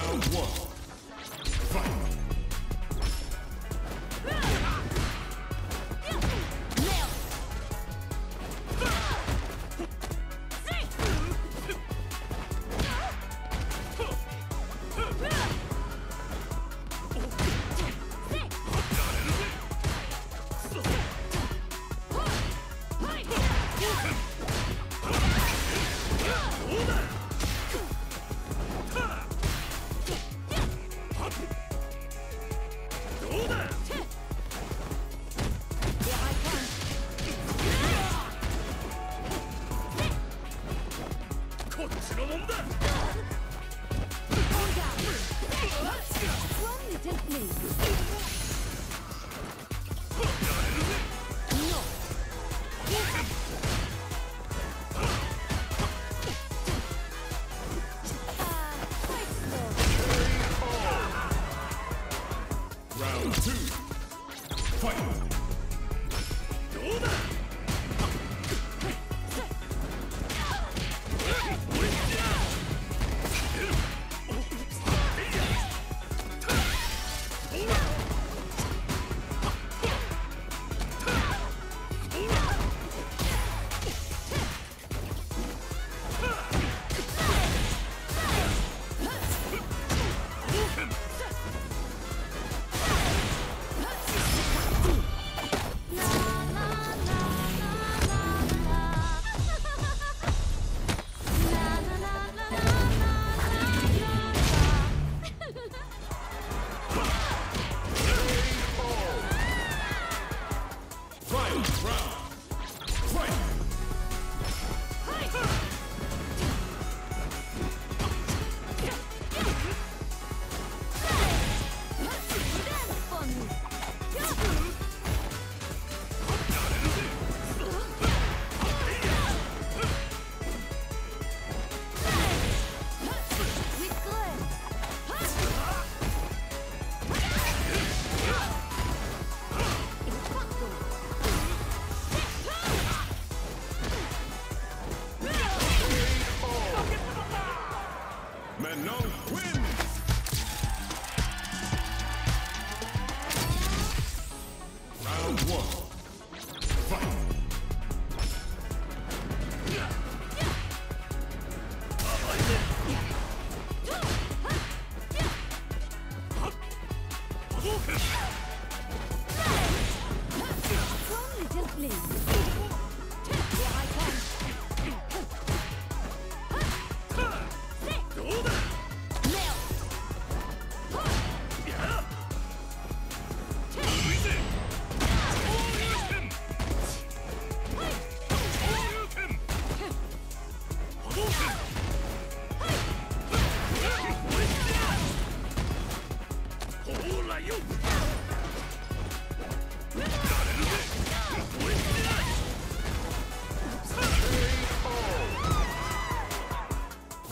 Round one.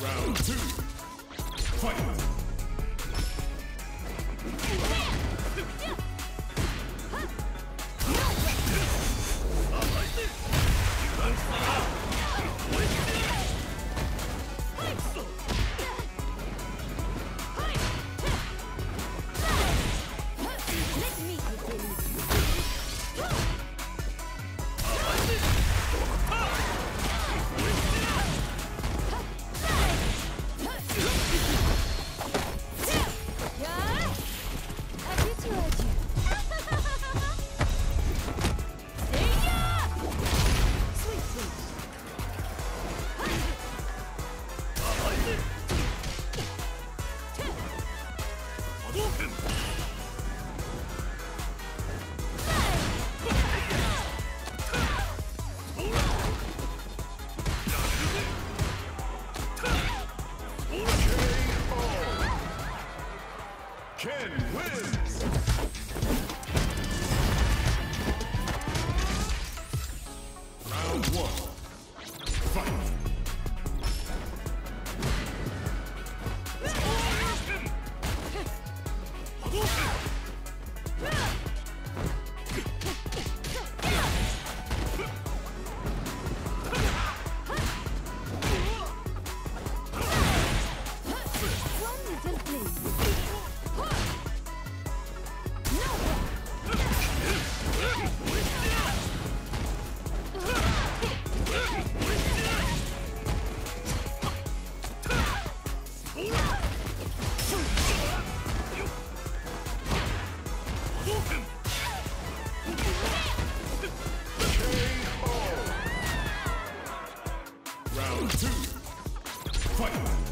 Round two. Fight. Ken Round the Round two. Fight!